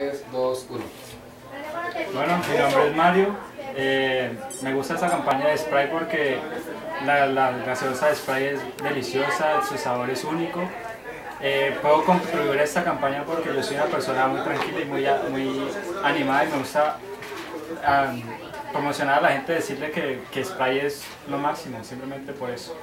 3, 2, 1. Bueno, mi nombre es Mario. Eh, me gusta esta campaña de Sprite porque la, la gaseosa de Sprite es deliciosa, su sabor es único. Eh, puedo contribuir a esta campaña porque yo soy una persona muy tranquila y muy, muy animada y me gusta um, promocionar a la gente, decirle que, que Sprite es lo máximo, simplemente por eso.